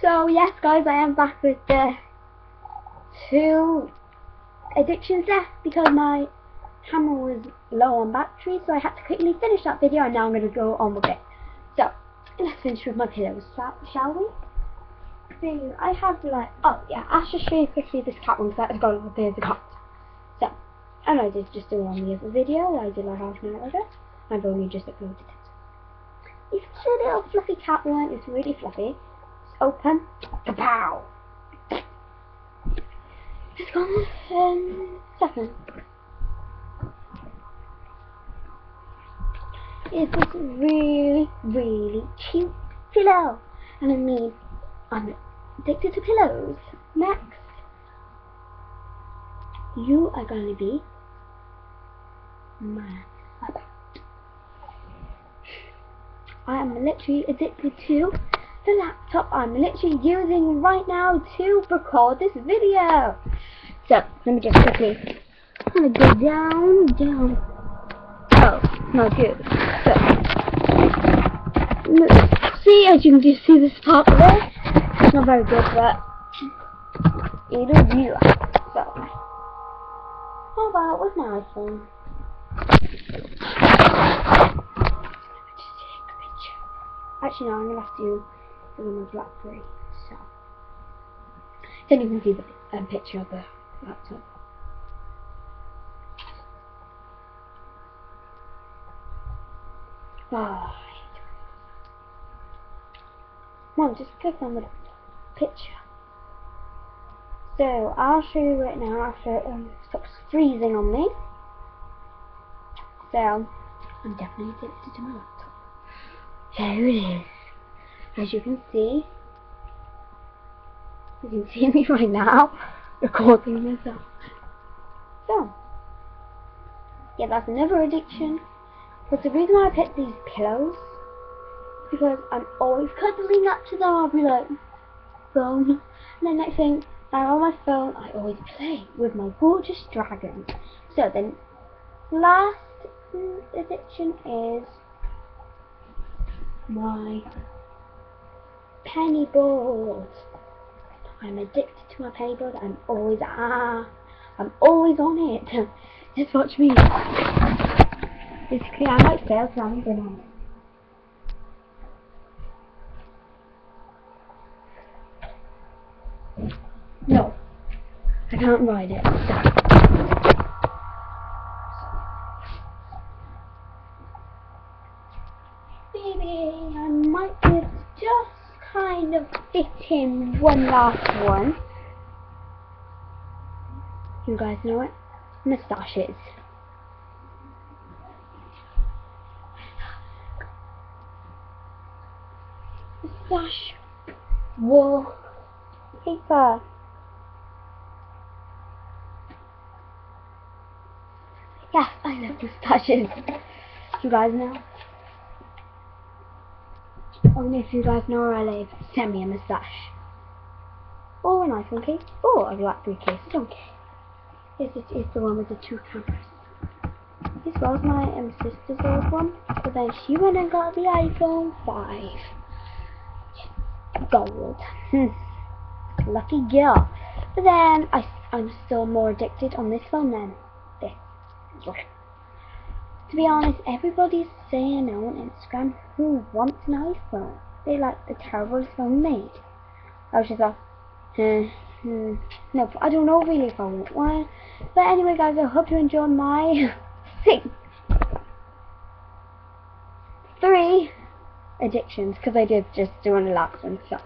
So yes guys, I am back with the two addictions left because my camera was low on battery so I had to quickly finish that video and now I'm going to go on with it. So, let's finish with my pillows, shall we? So, I have like, oh yeah, I'll just show you quickly this cat one because I've got a bit of the cat. So, and I did just do it on the other video I did like half an hour ago. I've only just uploaded it. It's a little fluffy cat one, it's really fluffy open. Kapow! It's gone um, second. It's this really, really cute pillow. And I mean, I'm addicted to pillows. Next, you are going to be my I am literally addicted to the laptop I'm literally using right now to record this video. So, let me just quickly I'm gonna go down, down. Oh, no good. So, see, as you can just see this part there. It's not very good, but it'll do. So, how about with my iPhone? Actually, no, I'm gonna have to on my BlackBerry. So you can see the um, picture of the laptop. Right. Now just click on the picture. So I'll show you right now after it um, stops freezing on me. So I'm definitely addicted to my laptop. Here it is as you can see, you can see me right now recording myself. So, yeah, that's another addiction. But the reason why I picked these pillows because I'm always cuddling up to them. I'll be like, phone. And then next thing, I'm on my phone, I always play with my gorgeous dragon. So then, last addiction is my penny board. I'm addicted to my penny board. I'm always ah, I'm always on it. Just watch me. Basically, I might fail because I haven't been on it. No, I can't ride it. Baby, I might just kind of fit in one last one. You guys know it? Moustaches. Moustache wall paper. Yes, I love moustaches. You guys know? Only if you guys know where I live, send me a moustache. Or an iPhone case, or a BlackBerry case, I don't care. This is the one with the two cameras. This was my um, sister's old one, but then she went and got the iPhone 5. Gold. Hmm. Lucky girl. But then, I, I'm still more addicted on this phone than this. To be honest, everybody's saying now on Instagram who wants an iPhone. They like the terrible phone made. I was just like, hmm, hmm. No, I don't know really if I want one. But anyway, guys, I hope you enjoyed my six, three addictions because I did just do the last one. So.